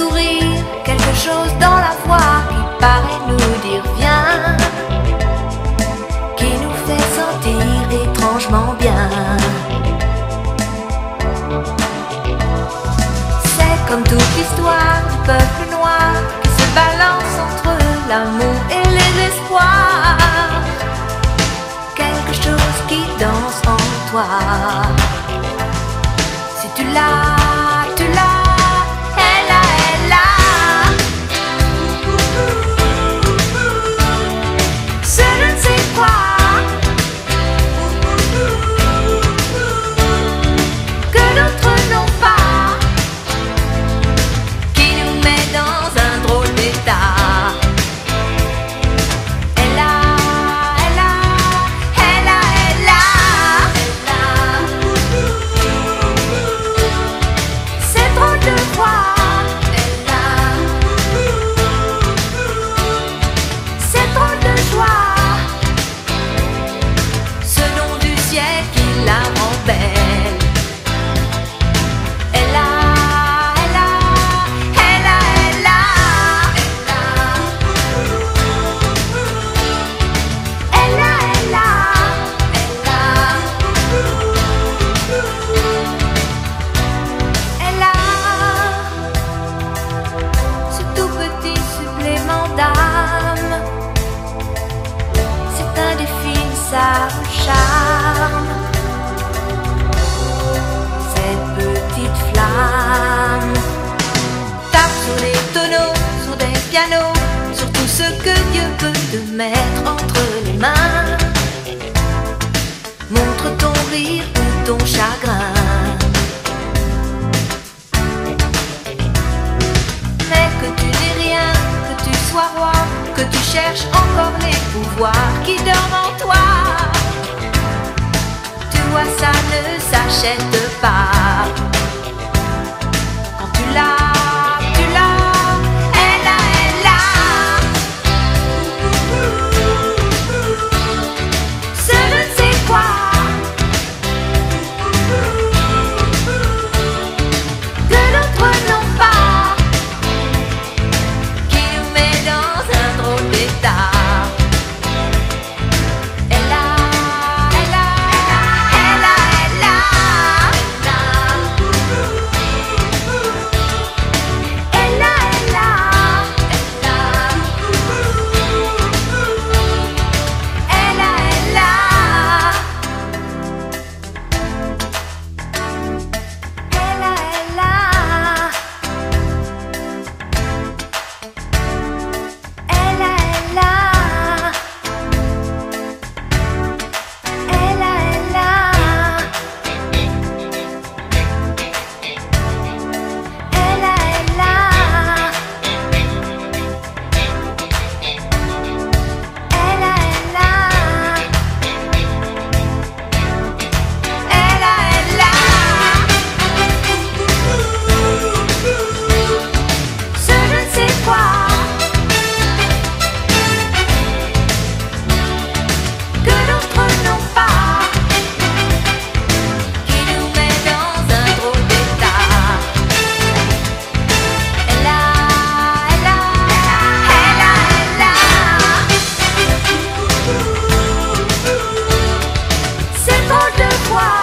sourire, quelque chose dans la voix qui paraît nous dire viens, qui nous fait sentir étrangement bien. C'est comme toute l'histoire du peuple noir qui se balance entre l'amour et les espoirs. Quelque chose qui danse en toi. Si tu l'as, sur les tonneaux, sur des pianos, sur tout ce que Dieu peut te mettre entre les mains. Montre ton rire ou ton chagrin. Mais que tu n'es rien, que tu sois roi, que tu cherches encore les pouvoirs qui dorment en toi ça ne s'achète pas. 와!